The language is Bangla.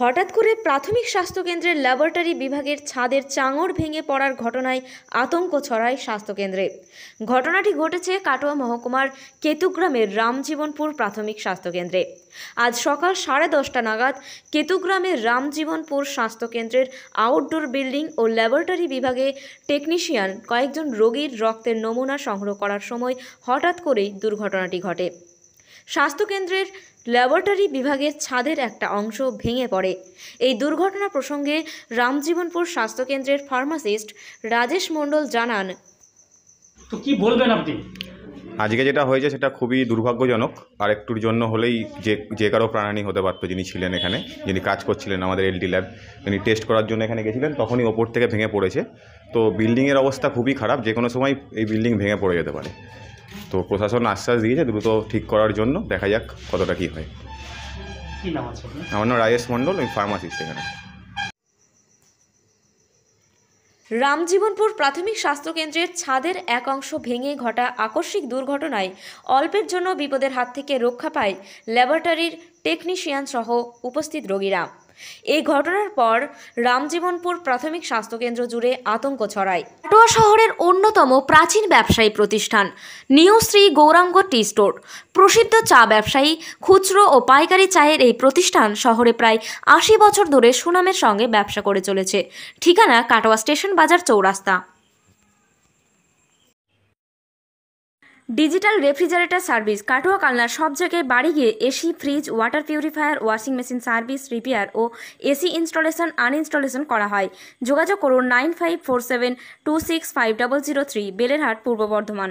হঠাৎ করে প্রাথমিক স্বাস্থ্যকেন্দ্রের ল্যাবরেটরি বিভাগের ছাদের চাঙড় ভেঙে পড়ার ঘটনায় আতঙ্ক ছড়ায় স্বাস্থ্যকেন্দ্রে। ঘটনাটি ঘটেছে কাটোয়া মহকুমার কেতুগ্রামের রামজীবনপুর প্রাথমিক স্বাস্থ্যকেন্দ্রে। আজ সকাল সাড়ে দশটা নাগাদ কেতুগ্রামের রামজীবনপুর স্বাস্থ্যকেন্দ্রের আউটডোর বিল্ডিং ও ল্যাবরেটরি বিভাগে টেকনিশিয়ান কয়েকজন রোগীর রক্তের নমুনা সংগ্রহ করার সময় হঠাৎ করেই দুর্ঘটনাটি ঘটে। স্বাস্থ্যকেন্দ্রের ল্যাবরেটরি বিভাগের ছাদের একটা অংশ ভেঙে পড়ে। এই দুর্ঘটনা প্রসঙ্গে রামজীবনপুর স্বাস্থ্যকেন্দ্রের ফার্মাসিস্ট রাজেশ মণ্ডল জানান। তো কি বলবেন আপনি? আজকে যেটা হয়েছে সেটা খুবই দুর্ভাগ্যজনক। আর একটুর জন্য হলেই যে যে কারও প্রাণহানি হতে পারতো যিনি ছিলেন এখানে যিনি কাজ করছিলেন আমাদের এলডি ল্যাব তিনি টেস্ট করার জন্য এখানে গেছিলেন তখনই ওপর থেকে ভেঙে পড়েছে। তো বিল্ডিংয়ের অবস্থা খুবই খারাপ যে কোনো সময় এই বিল্ডিং ভেঙে পড়ে যেতে পারে। তো প্রশাসন আশ্বাস দিয়েছে দ্রুত ঠিক করার জন্য। দেখা যাক কতটা কী হয়। কি নাম আছে আপনার? আমার নাম রাজেশ মণ্ডল আমি ফার্মাসিস্ট এখানে। রামজীবনপুর প্রাথমিক স্বাস্থ্যকেন্দ্রের ছাদের এক অংশ ভেঙে ঘটা আকস্মিক দুর্ঘটনায় অল্পের জন্য বিপদের হাত থেকে রক্ষা পায় ল্যাবরেটরির টেকনিশিয়ান সহ উপস্থিত রোগীরা। এই ঘটনার পর রামজীবনপুর প্রাথমিক স্বাস্থ্যকেন্দ্র জুড়ে আতঙ্ক ছড়ায়। কাটোয়া শহরের অন্যতম প্রাচীন ব্যবসায়ী প্রতিষ্ঠান, new Shri Gouranga tea store. প্রসিদ্ধ চা ব্যবসায়ী, খুচরো ও পাইকারি চায়ের এই প্রতিষ্ঠান শহরে প্রায় আশি বছর ধরে সুনামের সঙ্গে ব্যবসা করে চলেছে। ঠিকানা কাটোয়া স্টেশন বাজার চৌরাস্তা। ডিজিটাল রেফ্রিজারেটর সার্ভিস কাটোয়া কালনার সব জায়গায় বাড়ি গিয়ে AC fridge water purifier washing machine service repair ও এসি ইনস্টলেশন আনইনস্টলেশন করা হয়। যোগাযোগ করুন nine five four seven two six five double zero three Belerhat, Purba Bardhaman.